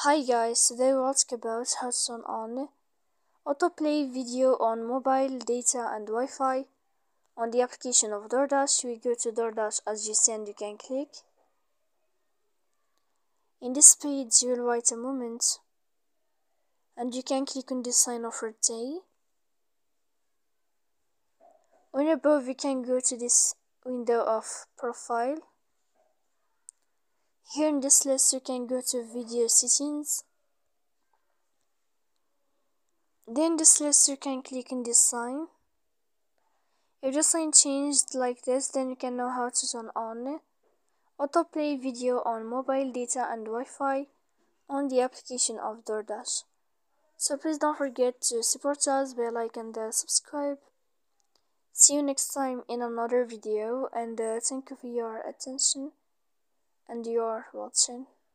Hi guys, today we'll talk about turn on autoplay video on mobile data and Wi-Fi. On the application of DoorDash, we go to DoorDash as you see and you can click. In this page, you'll write a moment and you can click on the sign offer day. On above, you can go to this window of profile here in this list you can go to video settings. Then this list you can click in this sign. If the sign changed like this then you can know how to turn on autoplay video on mobile data and Wi-Fi on the application of DoorDash. So please don't forget to support us by like and uh, subscribe. See you next time in another video and uh, thank you for your attention and you're watching